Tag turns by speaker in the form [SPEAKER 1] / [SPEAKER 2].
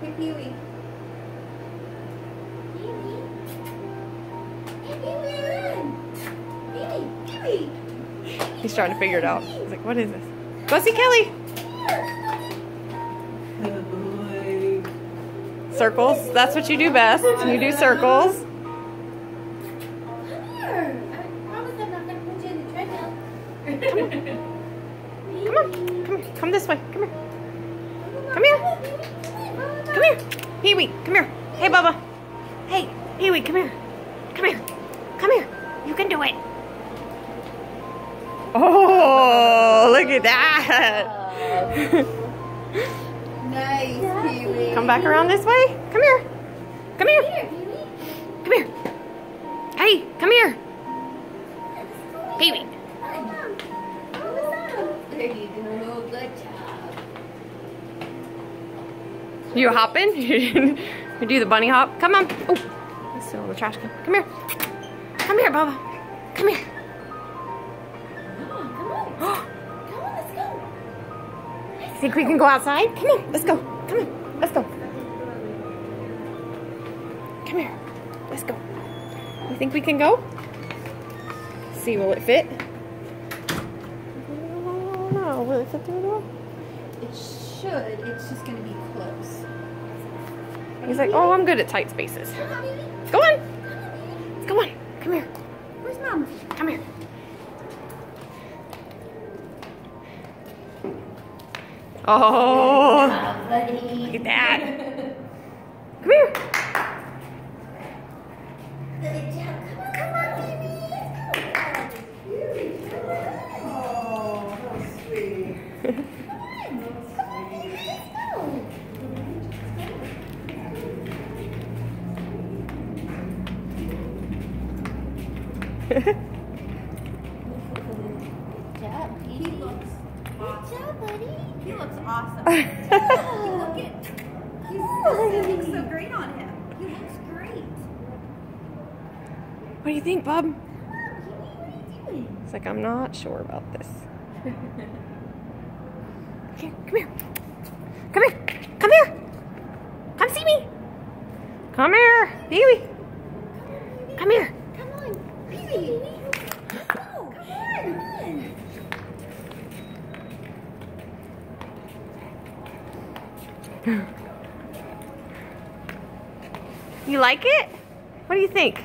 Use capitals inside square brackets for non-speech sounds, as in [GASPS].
[SPEAKER 1] Hey, Pee-wee.
[SPEAKER 2] He's trying to figure it out. He's like, what is this? Go see Kelly. Circles. That's what you do best. You do circles. Come on. Come here. Come this way. Come here. Come here. Come here. Pee-wee, come here. Hey, Bubba. Hey, Pee-wee, come here. Come here. Come here. You can do it. Oh, look at that.
[SPEAKER 1] Nice, Pee-wee.
[SPEAKER 2] Come back around this way. Come here. Come here. Come here. Hey, come here.
[SPEAKER 1] You
[SPEAKER 2] hopping? [LAUGHS] you do the bunny hop? Come on. Oh, it's still in the trash can. Come here. Come here, Bubba. Come here.
[SPEAKER 1] Come on, come on. [GASPS] Let's go.
[SPEAKER 2] Think we can go outside? Come on, let's go. Come on, let's go. Come here. Let's go. You think we can go? See, will it fit? Oh, no. Will it fit through the door?
[SPEAKER 1] It should. It's just gonna be close.
[SPEAKER 2] He's like, oh, I'm good at tight spaces.
[SPEAKER 1] Come on, baby.
[SPEAKER 2] Go on. Go on. Come here.
[SPEAKER 1] Where's mom?
[SPEAKER 2] Come here. Oh,
[SPEAKER 1] buddy. [LAUGHS]
[SPEAKER 2] look at that. Come here.
[SPEAKER 1] Good job. Come on, baby. Oh, how sweet. [LAUGHS] Good job. He looks awesome. Good job, buddy. He looks awesome. Look at. He's it looks so great on him. He looks great.
[SPEAKER 2] What do you think, Bob?
[SPEAKER 1] Come what are you doing?
[SPEAKER 2] It's like, I'm not sure about this. [LAUGHS] Here, come here. Come here. Come here. Come see me. Come here. Pee-wee. Come here. You like it? What do you think?